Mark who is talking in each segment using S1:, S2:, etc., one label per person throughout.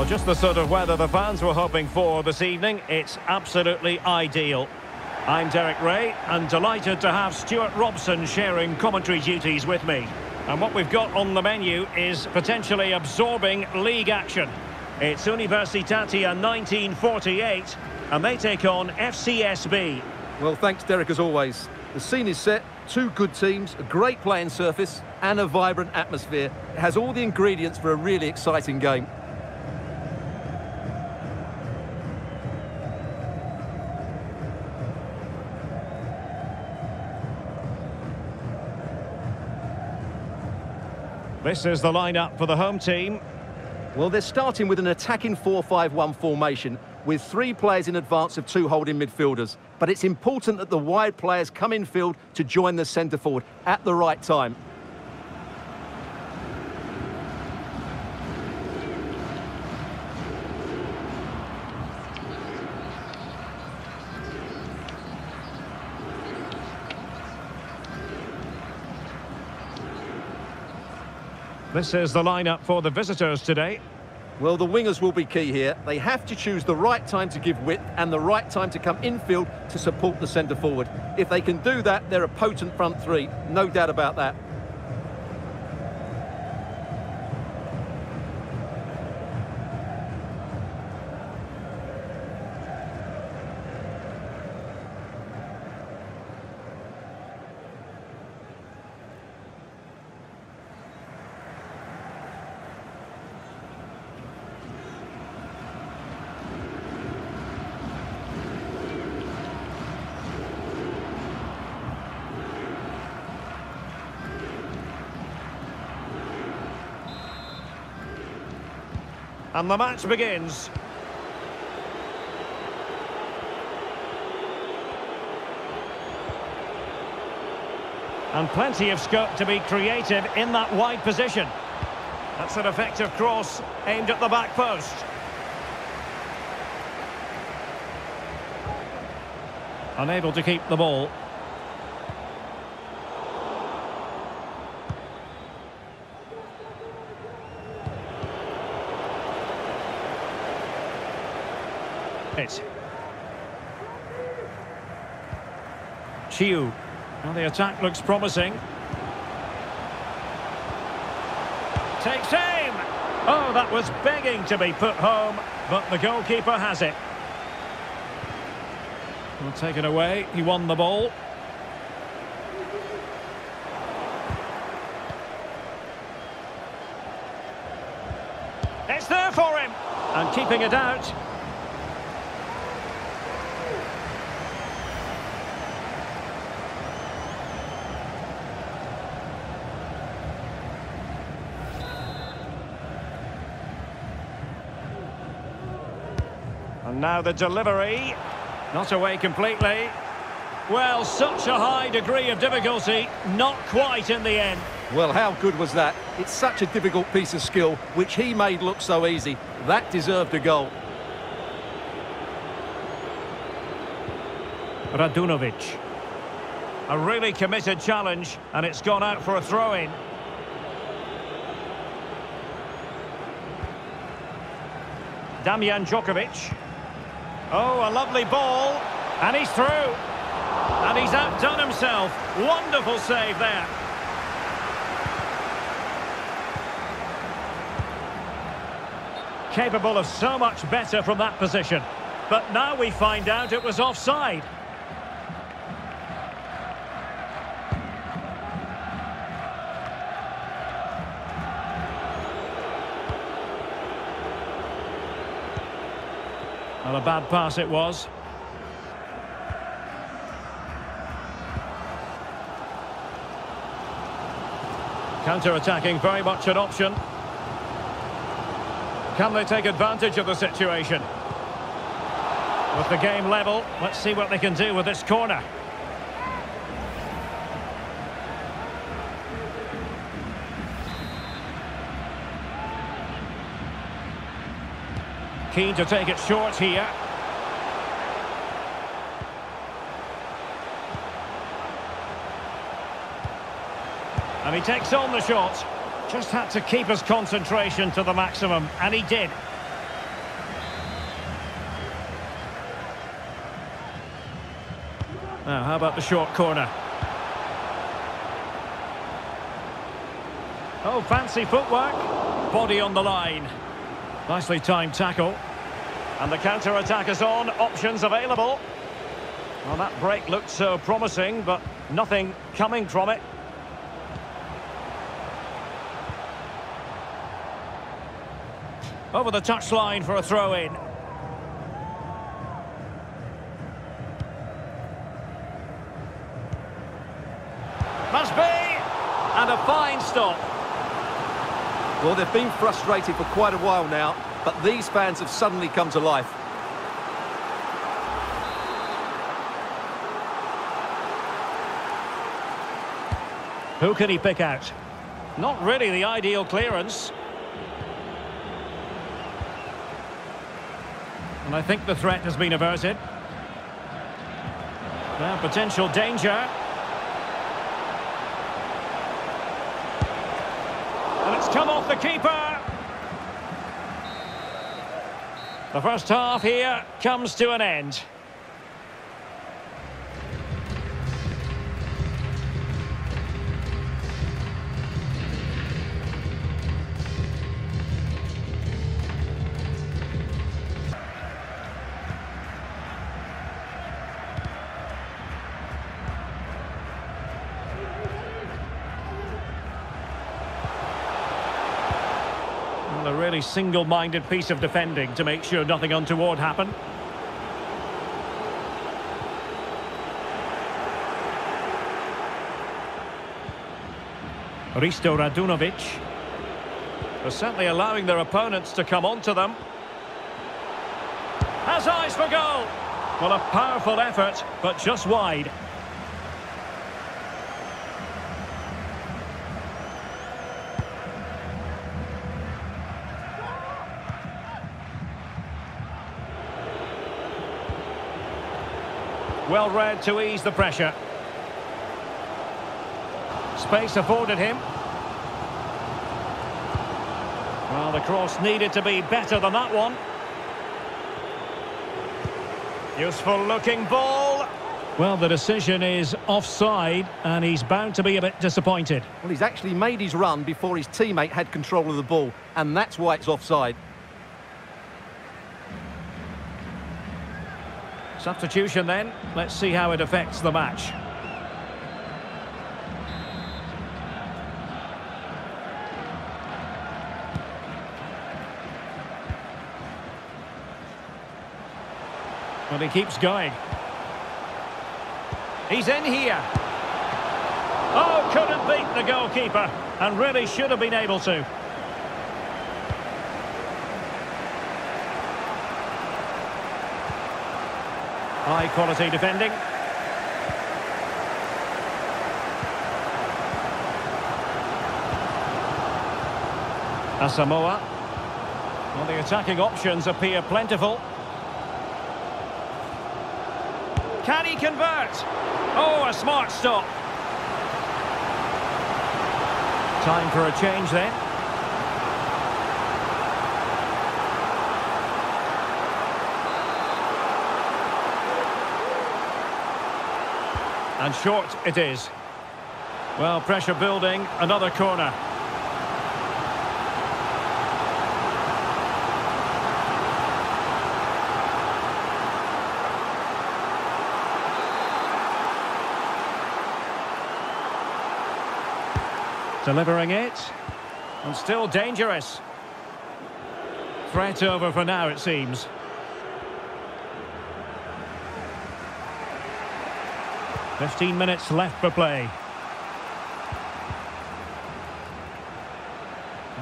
S1: Well, just the sort of weather the fans were hoping for this evening. It's absolutely ideal. I'm Derek Rae, and delighted to have Stewart Robson sharing commentary duties with me. And what we've got on the menu is potentially absorbing league action. It's Universitatea 1948, and they take on FCSB.
S2: Well, thanks, Derek, as always. The scene is set, two good teams, a great playing surface, and a vibrant atmosphere. It has all the ingredients for a really exciting game.
S1: This is the lineup for the home team.
S2: Well, they're starting with an attacking 4-5-1 formation with three players in advance of two holding midfielders. But it's important that the wide players come in field to join the centre forward at the right time.
S1: This is the lineup for the visitors today.
S2: Well, the wingers will be key here. They have to choose the right time to give width and the right time to come infield to support the centre forward. If they can do that, they're a potent front three. No doubt about that.
S1: And the match begins. And plenty of scope to be creative in that wide position. That's an effective cross aimed at the back post. Unable to keep the ball. it. Chiu. Well, the attack looks promising. Takes aim! Oh, that was begging to be put home, but the goalkeeper has it. Well, taken away, he won the ball. It's there for him! And keeping it out, And now the delivery. Not away completely. Well, such a high degree of difficulty, not quite in the end.
S2: Well, how good was that? It's such a difficult piece of skill, which he made look so easy. That deserved a goal.
S1: Radunovic. A really committed challenge, and it's gone out for a throw-in. Damian Djokovic. Oh, a lovely ball. And he's through. And he's outdone himself. Wonderful save there. Capable of so much better from that position. But now we find out it was offside. Well, a bad pass it was. Counter-attacking, very much an option. Can they take advantage of the situation? With the game level, let's see what they can do with this corner. Keen to take it short here. And he takes on the shot. Just had to keep his concentration to the maximum, and he did. Now, how about the short corner? Oh, fancy footwork. Body on the line. Nicely timed tackle. And the counter-attack is on. Options available. Well, that break looked so promising, but nothing coming from it. Over the touchline for a throw-in. Must be! And a fine stop.
S2: Well, they've been frustrated for quite a while now, but these fans have suddenly come to life.
S1: Who can he pick out? Not really the ideal clearance. And I think the threat has been averted. Now, potential danger. And it's come off the keeper. The first half here comes to an end. A really single-minded piece of defending to make sure nothing untoward happened. Risto Radunovic. They're certainly allowing their opponents to come onto them. Has eyes for goal. Well, a powerful effort, but just wide. Well read to ease the pressure. Space afforded him. Well, the cross needed to be better than that one. Useful looking ball. Well, the decision is offside, and he's bound to be a bit disappointed.
S2: Well, he's actually made his run before his teammate had control of the ball, and that's why it's offside.
S1: Substitution then. Let's see how it affects the match. But he keeps going. He's in here. Oh, couldn't beat the goalkeeper and really should have been able to. High quality defending. Asamoah. Well, the attacking options appear plentiful. Can he convert? Oh, a smart stop. Time for a change then. And short it is. Well, pressure building, another corner. Delivering it. And still dangerous. Threat over for now, it seems. Fifteen minutes left for play.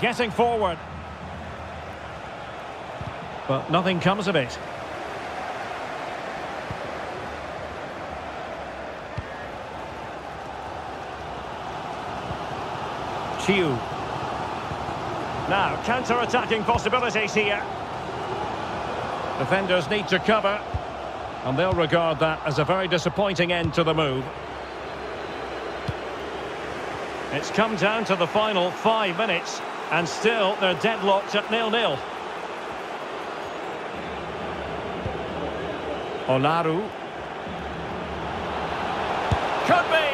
S1: Getting forward. But nothing comes of it. Chiu. Now, counter-attacking possibilities here. Defenders need to cover. And they'll regard that as a very disappointing end to the move. It's come down to the final five minutes, and still they're deadlocked at nil-nil. Olaru. Could be.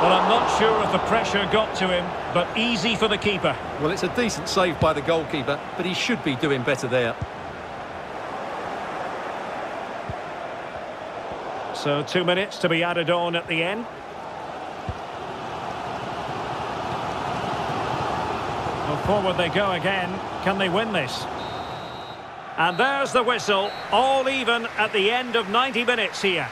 S1: Well, I'm not sure if the pressure got to him, but easy for the keeper.
S2: Well, it's a decent save by the goalkeeper, but he should be doing better there.
S1: So two minutes to be added on at the end. Well, forward they go again. Can they win this? And there's the whistle, all even at the end of 90 minutes here.